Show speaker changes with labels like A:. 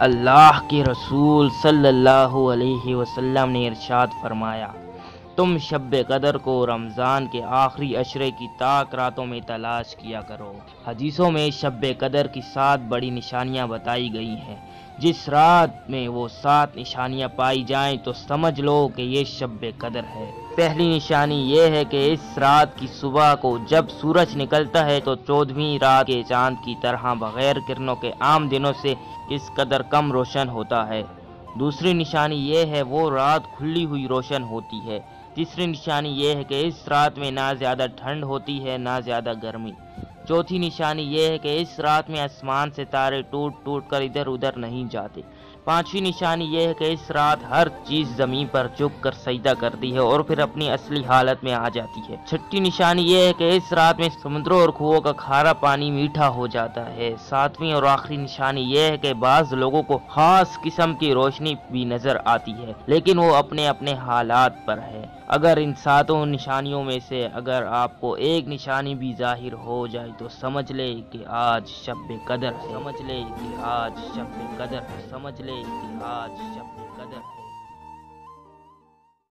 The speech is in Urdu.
A: اللہ کے رسول صلی اللہ علیہ وسلم نے ارشاد فرمایا۔ تم شب قدر کو رمضان کے آخری عشرے کی تاک راتوں میں تلاش کیا کرو۔ حدیثوں میں شب قدر کی سات بڑی نشانیاں بتائی گئی ہیں۔ جس رات میں وہ سات نشانیاں پائی جائیں تو سمجھ لو کہ یہ شب قدر ہے۔ پہلی نشانی یہ ہے کہ اس رات کی صبح کو جب سورج نکلتا ہے تو چودھویں رات کے چاند کی طرح بغیر کرنوں کے عام دنوں سے اس قدر کم روشن ہوتا ہے۔ دوسری نشانی یہ ہے وہ رات کھلی ہوئی روشن ہوتی ہے۔ تیسری نشانی یہ ہے کہ اس رات میں نہ زیادہ ٹھنڈ ہوتی ہے، نہ زیادہ گرمی۔ چوتھی نشانی یہ ہے کہ اس رات میں آسمان سے تارے ٹوٹ ٹوٹ کر ادھر ادھر نہیں جاتے۔ پانچویں نشانی یہ ہے کہ اس رات ہر چیز زمین پر جھک کر سجدہ کرتی ہے اور پھر اپنی اصلی حالت میں آ جاتی ہے۔ چھٹی نشانی یہ ہے کہ اس رات میں سمندروں اور کھووں کا کھارا پانی میٹھا ہو جاتا ہے۔ ساتویں اور آخری نشانی یہ ہے کہ بعض لوگوں کو خاص قسم کی روشنی بھی نظر آتی ہے، لیکن وہ اپنے اپنے حالات پر ہے۔ اگر ان ساتوں نشانیوں میں سے اگر آپ کو ایک نشانی بھی ظاہر ہو جائے تو سمجھ لے کہ آج شب قدر، سمجھ لے کہ آج شب قدر، سمجھ لے کہ آج شب قدر۔ ہے